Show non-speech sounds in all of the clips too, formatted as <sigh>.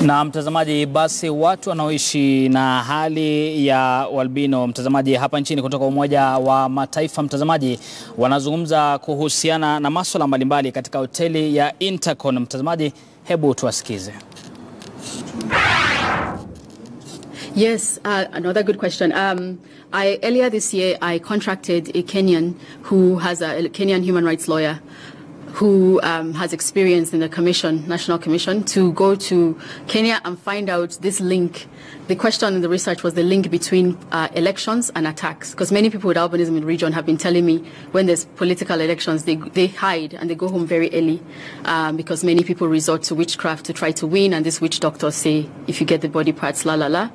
Na mtazamaji, basi watu wanaoishi na hali ya ualbino mtazamaji, hapa nchini kutoka Umoja wa Mataifa mtazamaji, wanazungumza kuhusiana na masuala mbalimbali katika hoteli ya Intercon. Mtazamaji, hebu tuwasikize. Yes, uh, another good question. Um, I, earlier this year, I contracted a Kenyan who has a, a Kenyan human rights lawyer who um, has experience in the commission, national commission, to go to Kenya and find out this link. The question in the research was the link between uh, elections and attacks, because many people with albinism in the region have been telling me when there's political elections, they, they hide and they go home very early um, because many people resort to witchcraft to try to win, and these witch doctors say, if you get the body parts, la la la.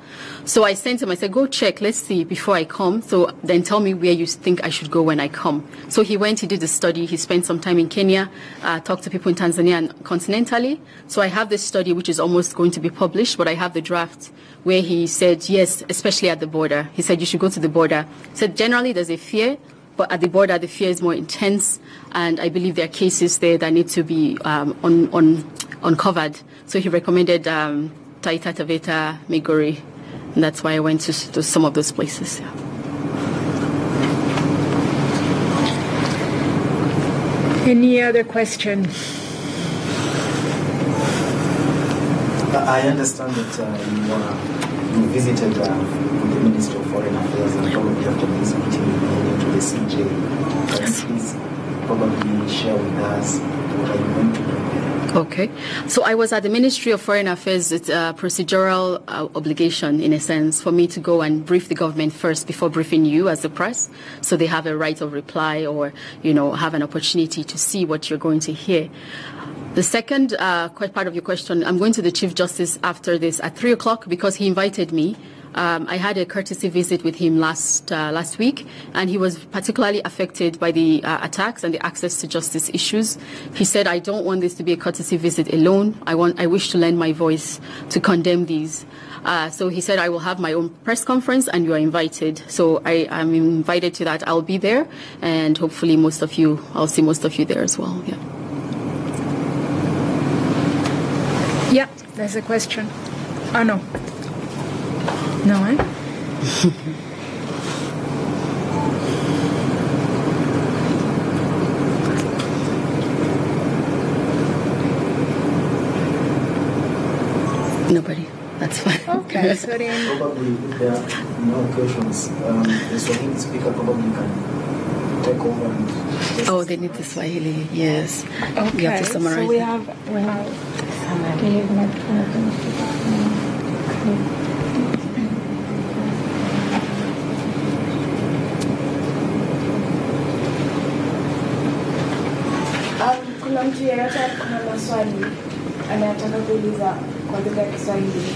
So I sent him, I said, go check, let's see before I come. So then tell me where you think I should go when I come. So he went, he did the study, he spent some time in Kenya, uh, talked to people in Tanzania and continentally. So I have this study which is almost going to be published, but I have the draft where he said, yes, especially at the border. He said, you should go to the border. He said, generally there's a fear, but at the border the fear is more intense, and I believe there are cases there that need to be um, un, un, uncovered. So he recommended um, Taita Taveta, Migori, and that's why I went to, to some of those places. Yeah. Any other question? I understand that uh, you, uh, visited uh, the Ministry of Foreign Affairs and probably after this meeting you to the CJ. Please probably share with us what are you going to do? Okay. So I was at the Ministry of Foreign Affairs. It's a procedural uh, obligation, in a sense, for me to go and brief the government first before briefing you as the press. So they have a right of reply or, you know, have an opportunity to see what you're going to hear. The second uh, part of your question, I'm going to the Chief Justice after this at 3 o'clock because he invited me. Um, I had a courtesy visit with him last uh, last week, and he was particularly affected by the uh, attacks and the access to justice issues. He said, "I don't want this to be a courtesy visit alone. I want, I wish to lend my voice to condemn these." Uh, so he said, "I will have my own press conference, and you are invited." So I am invited to that. I'll be there, and hopefully, most of you, I'll see most of you there as well. Yeah. Yeah, there's a question. Oh, no. No, eh? Nobody. That's fine. Okay, <laughs> so then, Probably if there are no questions, um, the Swahili speaker probably can take over and just Oh, they need the Swahili. Yes. You have okay, to summarize. so we it. have, we have, kuna mtu yeyote kuna maswali anayetaka kuuliza kwa lugha ya Kiswahili